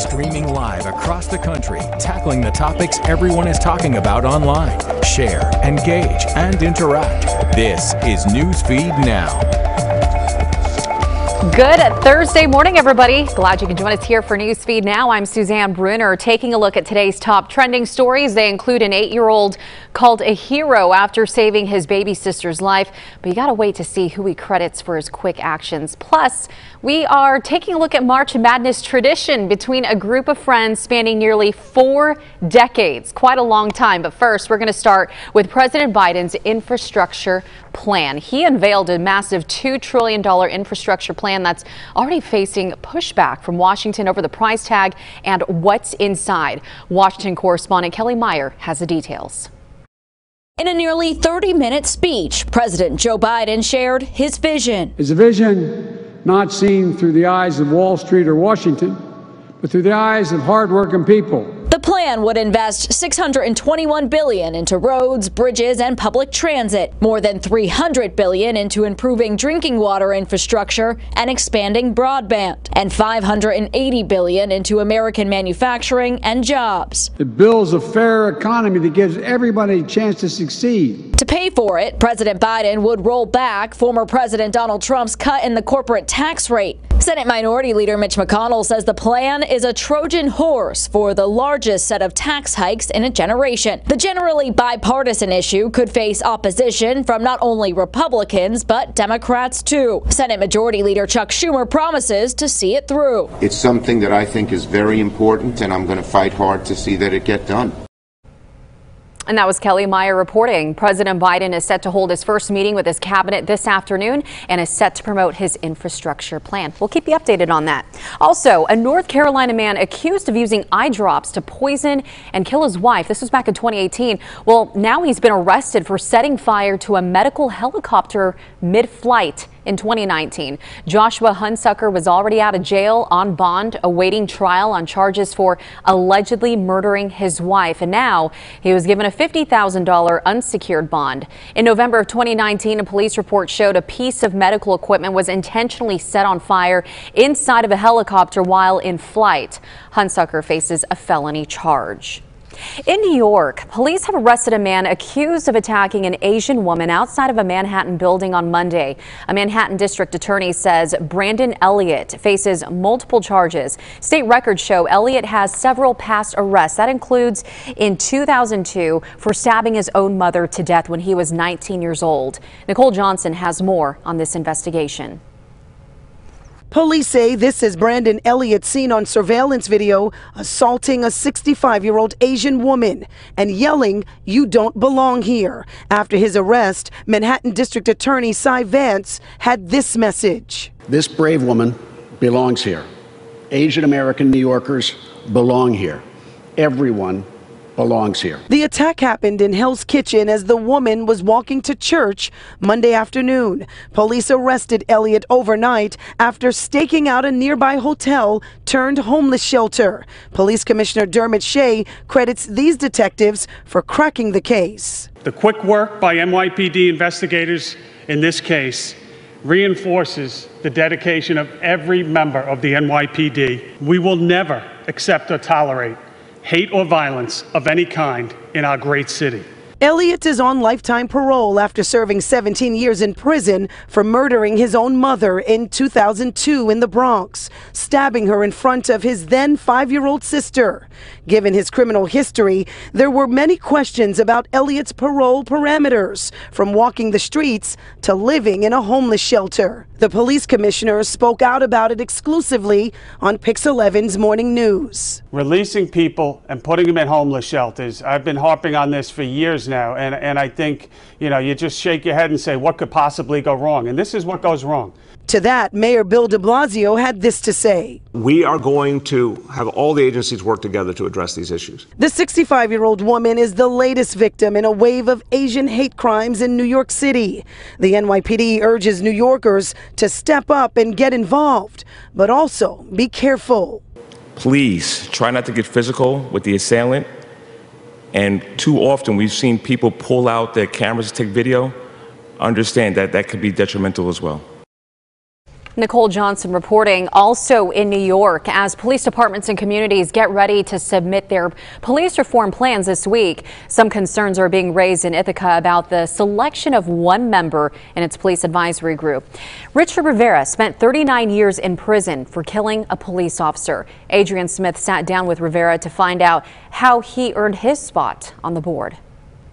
Streaming live across the country, tackling the topics everyone is talking about online. Share, engage, and interact. This is Newsfeed Now. Good Thursday morning, everybody. Glad you can join us here for Newsfeed Now. I'm Suzanne Brunner taking a look at today's top trending stories. They include an eight-year-old called a hero after saving his baby sister's life, but you got to wait to see who he credits for his quick actions. Plus, we are taking a look at March Madness tradition between a group of friends spanning nearly four decades. Quite a long time. But first, we're going to start with President Biden's infrastructure plan. He unveiled a massive $2 trillion infrastructure plan that's already facing pushback from Washington over the price tag and what's inside. Washington correspondent Kellie Meyer has the details. In a nearly 30 minute speech, President Joe Biden shared his vision. It's a vision not seen through the eyes of Wall Street or Washington, but through the eyes of hardworking people the plan would invest 621 billion into roads, bridges, and public transit, more than 300 billion into improving drinking water infrastructure and expanding broadband, and 580 billion into American manufacturing and jobs. It builds a fair economy that gives everybody a chance to succeed. To pay for it, President Biden would roll back former President Donald Trump's cut in the corporate tax rate. Senate Minority Leader Mitch McConnell says the plan is a Trojan horse for the largest set of tax hikes in a generation. The generally bipartisan issue could face opposition from not only Republicans, but Democrats too. Senate Majority Leader Chuck Schumer promises to see it through. It's something that I think is very important, and I'm going to fight hard to see that it get done. And that was Kellie Meyer reporting. President Biden is set to hold his first meeting with his cabinet this afternoon and is set to promote his infrastructure plan. We'll keep you updated on that. Also, a North Carolina man accused of using eye drops to poison and kill his wife. This was back in 2018. Well, now he's been arrested for setting fire to a medical helicopter mid-flight in 2019. Joshua Hunsucker was already out of jail on bond, awaiting trial on charges for allegedly murdering his wife. And now he was given a $50,000 unsecured bond. In November of 2019, a police report showed a piece of medical equipment was intentionally set on fire inside of a helicopter while in flight. Hunsucker faces a felony charge. In New York, police have arrested a man accused of attacking an Asian woman outside of a Manhattan building on Monday. A Manhattan district attorney says Brandon Elliott faces multiple charges. State records show Elliott has several past arrests. That includes in 2002 for stabbing his own mother to death when he was 19 years old. Nicole Johnson has more on this investigation. Police say this is Brandon Elliott seen on surveillance video assaulting a 65 year old Asian woman and yelling, You don't belong here. After his arrest, Manhattan District Attorney Cy Vance had this message This brave woman belongs here. Asian American New Yorkers belong here. Everyone belongs here. The attack happened in Hell's Kitchen as the woman was walking to church Monday afternoon. Police arrested Elliott overnight after staking out a nearby hotel turned homeless shelter. Police Commissioner Dermot Shea credits these detectives for cracking the case. The quick work by NYPD investigators in this case reinforces the dedication of every member of the NYPD. We will never accept or tolerate hate or violence of any kind in our great city. Elliott is on lifetime parole after serving 17 years in prison for murdering his own mother in 2002 in the Bronx, stabbing her in front of his then five year old sister. Given his criminal history, there were many questions about Elliott's parole parameters, from walking the streets to living in a homeless shelter. The police commissioner spoke out about it exclusively on Pix 11's Morning News. Releasing people and putting them in homeless shelters, I've been harping on this for years now, and, and I think, you know, you just shake your head and say, what could possibly go wrong? And this is what goes wrong. To that, Mayor Bill de Blasio had this to say We are going to have all the agencies work together to address these issues. The 65 year old woman is the latest victim in a wave of Asian hate crimes in New York City. The NYPD urges New Yorkers to step up and get involved, but also be careful. Please try not to get physical with the assailant and too often we've seen people pull out their cameras to take video. Understand that that could be detrimental as well. Nicole Johnson reporting also in New York as police departments and communities get ready to submit their police reform plans this week. Some concerns are being raised in Ithaca about the selection of one member in its police advisory group. Richard Rivera spent 39 years in prison for killing a police officer. Adrian Smith sat down with Rivera to find out how he earned his spot on the board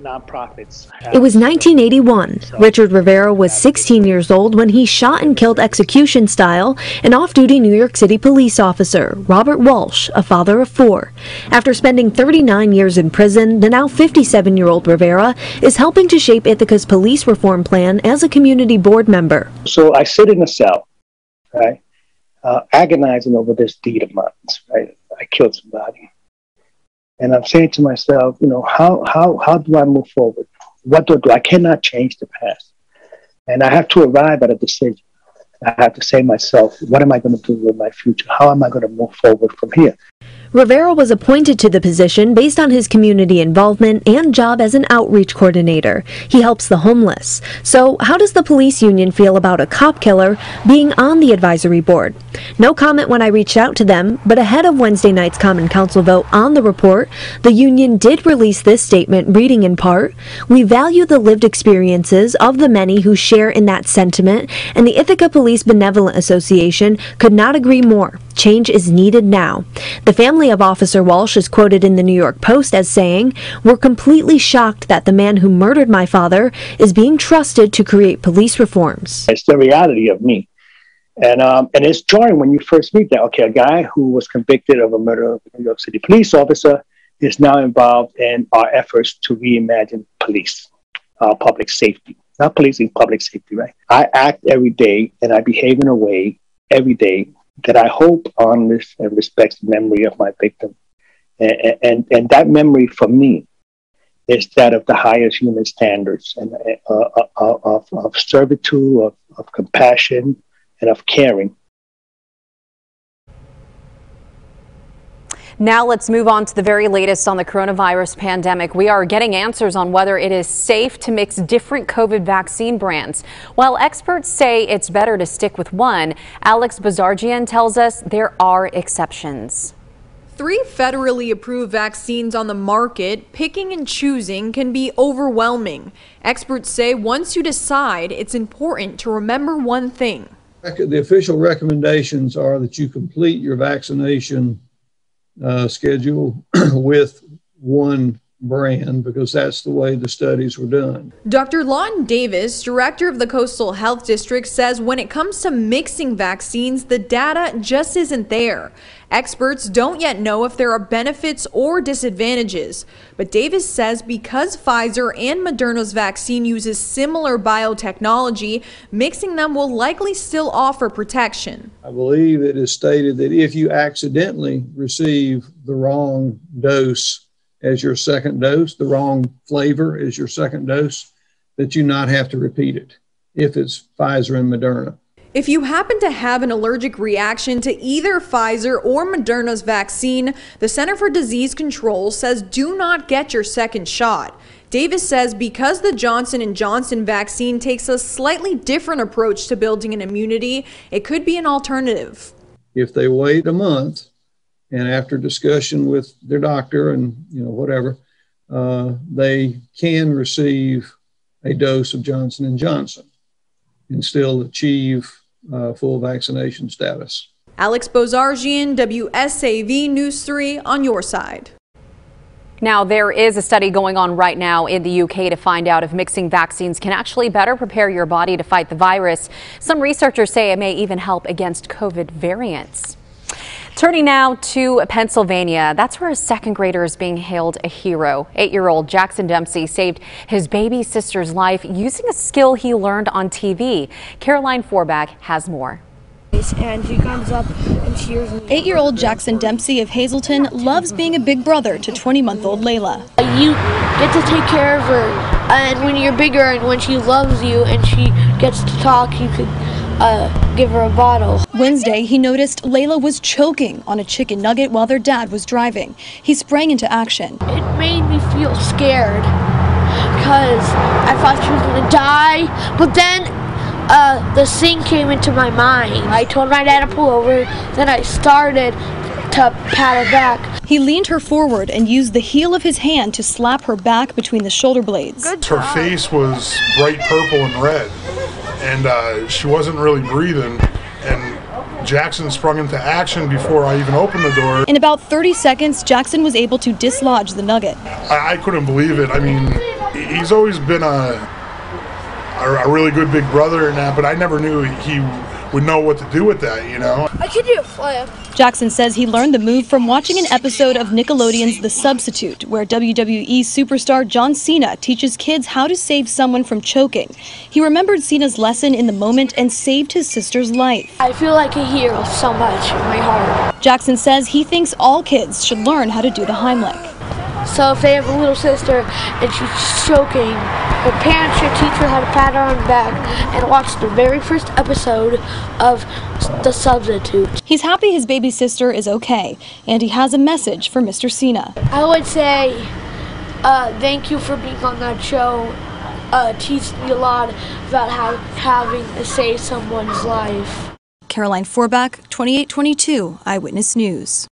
nonprofits. It was 1981. Richard Rivera was 16 years old when he shot and killed execution style an off duty New York City police officer, Robert Walsh, a father of four. After spending 39 years in prison, the now 57 year old Rivera is helping to shape Ithaca's police reform plan as a community board member. So I sit in a cell, right, uh, agonizing over this deed of mine, right? I killed somebody and I'm saying to myself, you know, how how how do I move forward? What do I do? I cannot change the past, and I have to arrive at a decision. I have to say to myself, what am I going to do with my future? How am I going to move forward from here? Rivera was appointed to the position based on his community involvement and job as an outreach coordinator. He helps the homeless. So, how does the police union feel about a cop killer being on the advisory board? No comment when I reached out to them, but ahead of Wednesday night's Common Council vote on the report, the union did release this statement reading in part We value the lived experiences of the many who share in that sentiment, and the Ithaca Police Benevolent Association could not agree more. Change is needed now. The family of Officer Walsh is quoted in the New York Post as saying, We're completely shocked that the man who murdered my father is being trusted to create police reforms. It's the reality of me. And, um, and it's jarring when you first meet that, okay, a guy who was convicted of a murder of a New York City police officer is now involved in our efforts to reimagine police, uh, public safety. Not policing, public safety, right? I act every day and I behave in a way every day that I hope honors and respects the memory of my victim. And, and, and that memory for me is that of the highest human standards and uh, uh, uh, of, of servitude, of, of compassion, and of caring. Now let's move on to the very latest on the coronavirus pandemic. We are getting answers on whether it is safe to mix different COVID vaccine brands. While experts say it's better to stick with one, Alex Bozarjian tells us there are exceptions. Three federally approved vaccines on the market, picking and choosing can be overwhelming. Experts say once you decide, it's important to remember one thing. The official recommendations are that you complete your vaccination uh, schedule with one brand because that's the way the studies were done. Dr. Lawton Davis, director of the Coastal Health District, says when it comes to mixing vaccines, the data just isn't there. Experts don't yet know if there are benefits or disadvantages, but Davis says because Pfizer and Moderna's vaccine uses similar biotechnology, mixing them will likely still offer protection. I believe it is stated that if you accidentally receive the wrong dose as your second dose, the wrong flavor as your second dose, that you not have to repeat it if it's Pfizer and Moderna. If you happen to have an allergic reaction to either Pfizer or Moderna's vaccine, the Center for Disease Control says do not get your second shot. Davis says because the Johnson & Johnson vaccine takes a slightly different approach to building an immunity, it could be an alternative. If they wait a month and after discussion with their doctor and you know whatever, uh, they can receive a dose of Johnson & Johnson and still achieve uh, full vaccination status. Alex Bozarjian, WSAV News 3 on your side. Now, there is a study going on right now in the UK to find out if mixing vaccines can actually better prepare your body to fight the virus. Some researchers say it may even help against COVID variants. Turning now to Pennsylvania, that's where a second grader is being hailed a hero. Eight-year-old Jackson Dempsey saved his baby sister's life using a skill he learned on TV. Caroline Foreback has more. And he comes up and cheers me. Eight-year-old Jackson Dempsey of Hazleton loves being a big brother to 20-month-old Layla. You get to take care of her, and when you're bigger and when she loves you and she gets to talk, you could uh, give her a bottle. Wednesday, he noticed Layla was choking on a chicken nugget while their dad was driving. He sprang into action. It made me feel scared because I thought she was going to die. But then uh, the scene came into my mind. I told my dad to pull over, then I started to pat her back. He leaned her forward and used the heel of his hand to slap her back between the shoulder blades. Her face was bright purple and red, and uh, she wasn't really breathing. And Jackson sprung into action before I even opened the door. In about 30 seconds, Jackson was able to dislodge the nugget. I, I couldn't believe it. I mean, he's always been a, a, a really good big brother and that, but I never knew he would know what to do with that, you know? I could do a flip. Jackson says he learned the move from watching an episode of Nickelodeon's The Substitute, where WWE superstar John Cena teaches kids how to save someone from choking. He remembered Cena's lesson in the moment and saved his sister's life. I feel like a hero so much in my heart. Jackson says he thinks all kids should learn how to do the Heimlich. So if they have a little sister and she's choking, her parents should teach her how to pat her on the back and watch the very first episode of The Substitute. He's happy his baby sister is okay, and he has a message for Mr. Cena. I would say uh, thank you for being on that show. Uh, teach me a lot about how having to save someone's life. Caroline Foreback, 2822 Eyewitness News.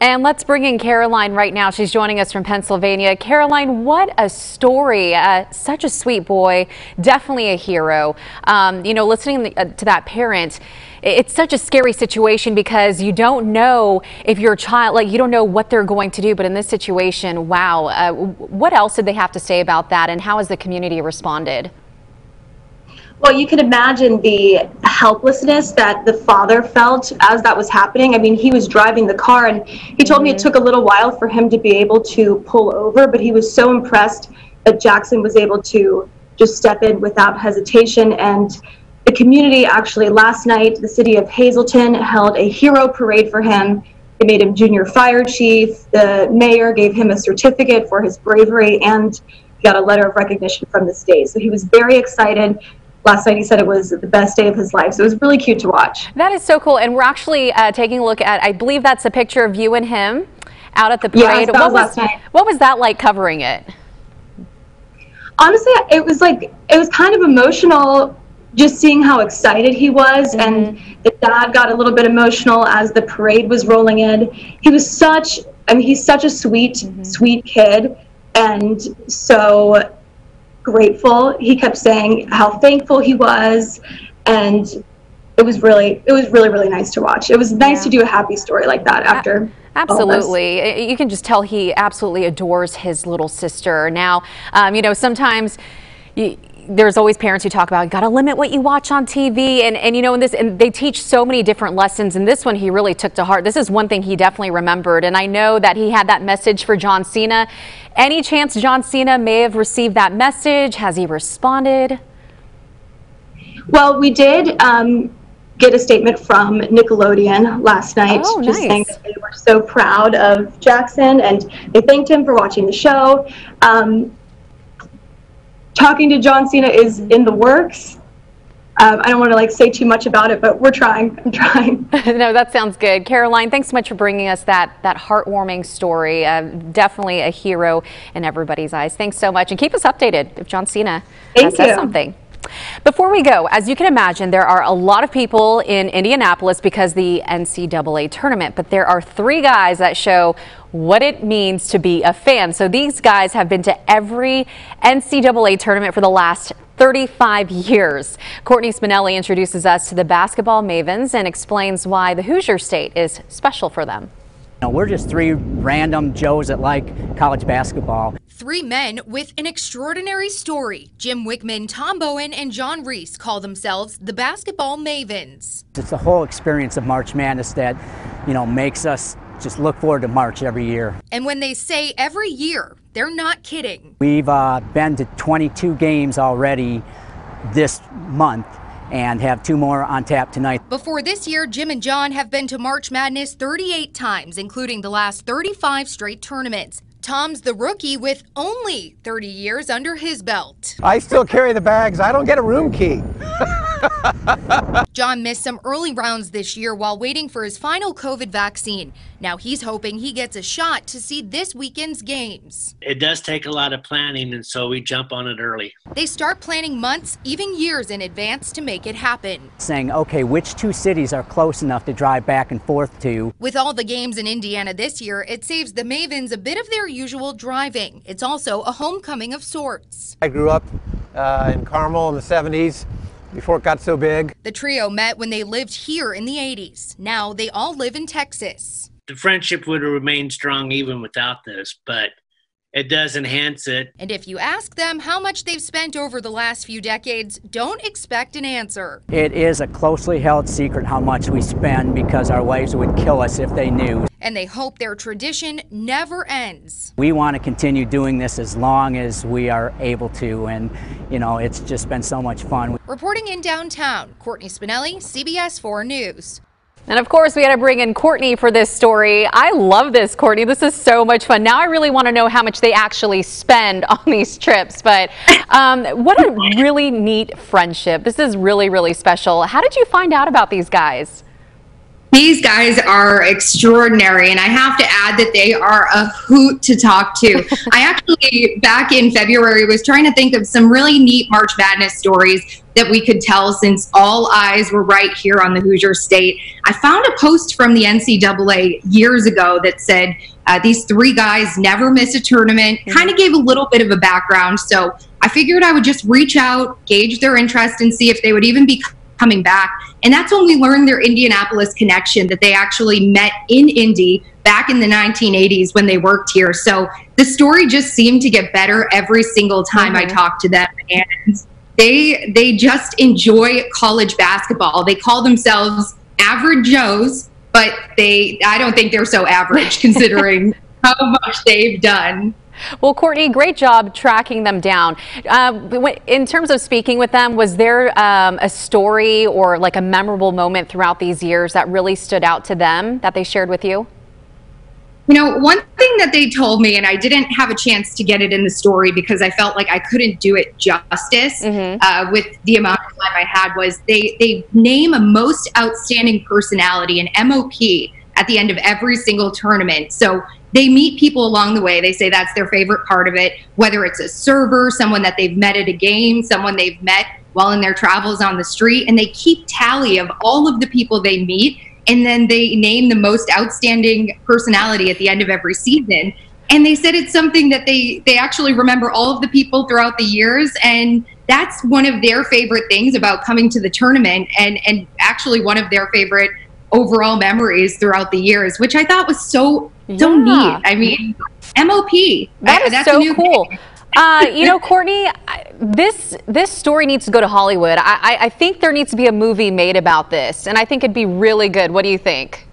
And let's bring in Caroline right now. She's joining us from Pennsylvania. Caroline, what a story. Uh, such a sweet boy, definitely a hero. Um, you know, listening uh, to that parent, it's such a scary situation because you don't know if your child, like, you don't know what they're going to do. But in this situation, wow. Uh, what else did they have to say about that, and how has the community responded? Well, you can imagine the helplessness that the father felt as that was happening. I mean, he was driving the car and he told mm-hmm. me it took a little while for him to be able to pull over, but he was so impressed that Jackson was able to just step in without hesitation. And the community actually last night, the city of Hazleton held a hero parade for him. They made him junior fire chief. The mayor gave him a certificate for his bravery and he got a letter of recognition from the state. So he was very excited last night he said it was the best day of his life. So it was really cute to watch. That is so cool. And we're actually uh, taking a look at, I believe that's a picture of you and him out at the parade. Yeah, what, was, was what was that like covering it? Honestly, it was like, it was kind of emotional just seeing how excited he was. Mm-hmm. And the dad got a little bit emotional as the parade was rolling in. He was such, I mean, he's such a sweet, mm-hmm. sweet kid. And so grateful. He kept saying how thankful he was, and it was really, it was really, really nice to watch. It was nice yeah. to do a happy story like that after. Absolutely. You can just tell he absolutely adores his little sister. Now, um, you know, sometimes. You, there's always parents who talk about you got to limit what you watch on TV and and you know in this and they teach so many different lessons and this one he really took to heart. This is one thing he definitely remembered and I know that he had that message for John Cena. Any chance John Cena may have received that message? Has he responded? Well, we did um, get a statement from Nickelodeon last night, oh, just nice. saying that they were so proud of Jackson and they thanked him for watching the show. Um, talking to John Cena is in the works. Um, I don't want to like say too much about it, but we're trying. I'm trying. no, that sounds good. Caroline, thanks so much for bringing us that that heartwarming story. Uh, definitely a hero in everybody's eyes. Thanks so much, and keep us updated if John Cena uh, says something. Before we go, as you can imagine, there are a lot of people in Indianapolis because the NCAA tournament, but there are three guys that show what it means to be a fan. So these guys have been to every NCAA tournament for the last 35 years. Courtney Spinelli introduces us to the basketball mavens and explains why the Hoosier State is special for them. We're just three random Joes that like college basketball. Three men with an extraordinary story. Jim Wickman, Tom Bowen, and John Reese call themselves the basketball mavens. It's the whole experience of March Madness that, you know, makes us just look forward to March every year. And when they say every year, they're not kidding. We've uh, been to 22 games already this month and have two more on tap tonight. Before this year, Jim and John have been to March Madness 38 times, including the last 35 straight tournaments. Tom's the rookie with only 30 years under his belt. I still carry the bags. I don't get a room key. John missed some early rounds this year while waiting for his final COVID vaccine. Now he's hoping he gets a shot to see this weekend's games. It does take a lot of planning, and so we jump on it early. They start planning months, even years in advance to make it happen. Saying, okay, which two cities are close enough to drive back and forth to? With all the games in Indiana this year, it saves the Mavens a bit of their usual driving. It's also a homecoming of sorts. I grew up uh, in Carmel in the 70s before it got so big. The trio met when they lived here in the 80s. Now they all live in Texas. The friendship would have remained strong even without this, but it does enhance it. And if you ask them how much they've spent over the last few decades, don't expect an answer. It is a closely held secret how much we spend because our wives would kill us if they knew. And they hope their tradition never ends. We want to continue doing this as long as we are able to, and you know, it's just been so much fun. Reporting in downtown, Courtney Spinelli, CBS 4 News. And of course, we had to bring in Courtney for this story. I love this, Courtney. This is so much fun. Now I really want to know how much they actually spend on these trips. But um, what a really neat friendship. This is really, really special. How did you find out about these guys? These guys are extraordinary, and I have to add that they are a hoot to talk to. I actually, back in February, was trying to think of some really neat March Madness stories that we could tell since all eyes were right here on the Hoosier State. I found a post from the NCAA years ago that said uh, these three guys never miss a tournament, kind of gave a little bit of a background. So I figured I would just reach out, gauge their interest, and see if they would even be coming back. And that's when we learned their Indianapolis connection that they actually met in Indy back in the 1980s when they worked here. So the story just seemed to get better every single time mm-hmm. I talked to them. And they they just enjoy college basketball. They call themselves average Joes, but they I don't think they're so average considering how much they've done. Well, Courtney, great job tracking them down. Uh, in terms of speaking with them, was there um, a story or like a memorable moment throughout these years that really stood out to them that they shared with you? You know, one thing that they told me, and I didn't have a chance to get it in the story because I felt like I couldn't do it justice mm-hmm. uh, with the amount of time I had, was they they name a most outstanding personality, an MOP, at the end of every single tournament. So they meet people along the way. They say that's their favorite part of it, whether it's a server, someone that they've met at a game, someone they've met while in their travels on the street, and they keep tally of all of the people they meet. And then they name the most outstanding personality at the end of every season. And they said it's something that they they actually remember all of the people throughout the years and that's one of their favorite things about coming to the tournament and and actually one of their favorite overall memories throughout the years, which I thought was so so yeah. neat. I mean, MOP. That I, is so cool. Uh, you know, Courtney, this this story needs to go to Hollywood. I, I think there needs to be a movie made about this, and I think it'd be really good. What do you think?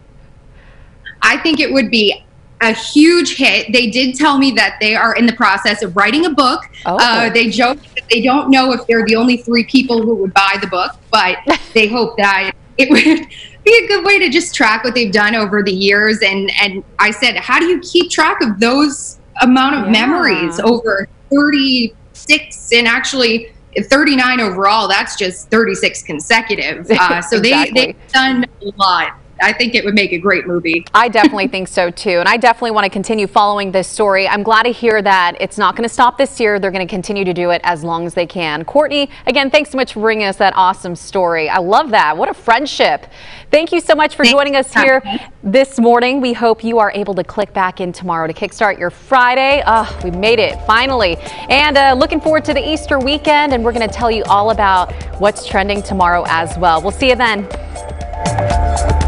I think it would be a huge hit. They did tell me that they are in the process of writing a book. Oh. Uh, they joke that they don't know if they're the only three people who would buy the book, but they hope that it would be a good way to just track what they've done over the years. And and I said, how do you keep track of those amount of yeah. memories over 36 and actually 39 overall? That's just 36 consecutive. Uh, so exactly. they they've done a lot. I think it would make a great movie. I definitely think so too. And I definitely want to continue following this story. I'm glad to hear that it's not going to stop this year. They're going to continue to do it as long as they can. Courtney, again, thanks so much for bringing us that awesome story. I love that. What a friendship. Thank you so much for joining us here this morning. We hope you are able to click back in tomorrow to kickstart your Friday. Oh, we made it finally. And uh, looking forward to the Easter weekend. And we're going to tell you all about what's trending tomorrow as well. We'll see you then.